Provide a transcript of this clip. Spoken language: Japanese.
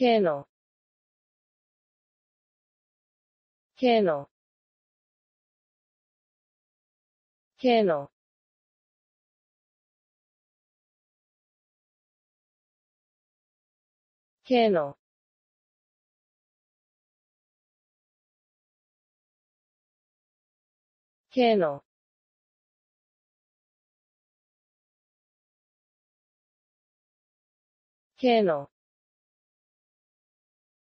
系の系の系の。系の。系の。系の。